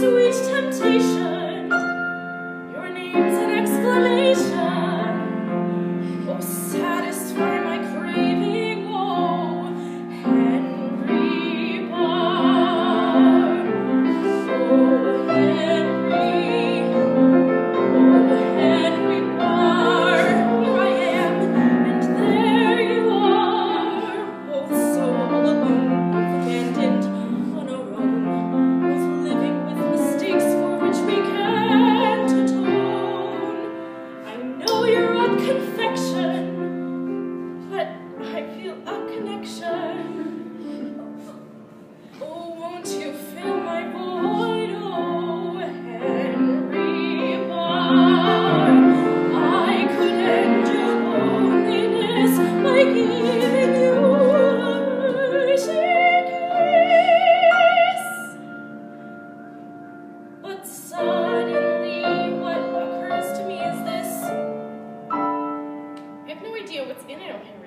Sweet.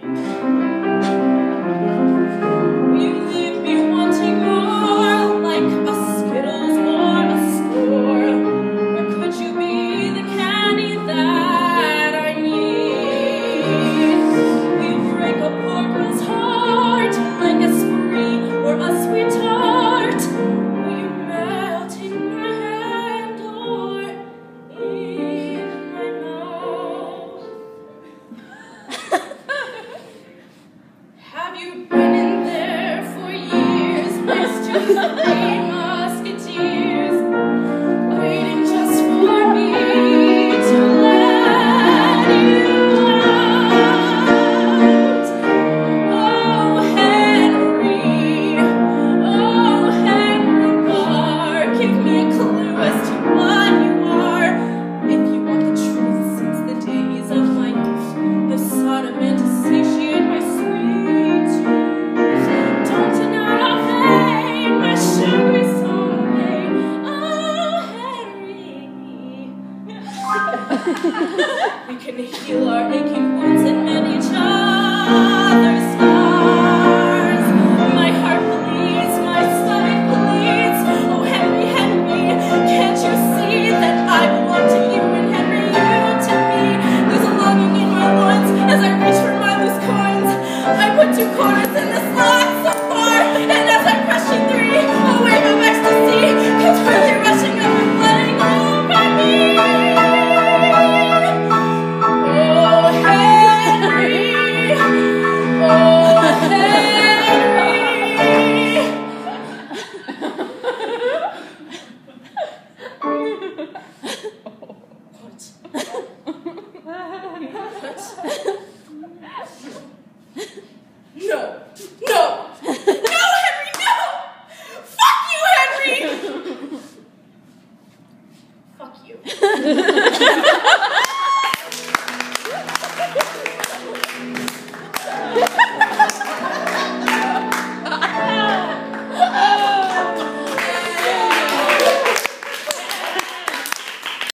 Henry. ありが。we can heal our aching wounds and many charms. What? no. No. No, Henry, no! Fuck you, Henry! Fuck you.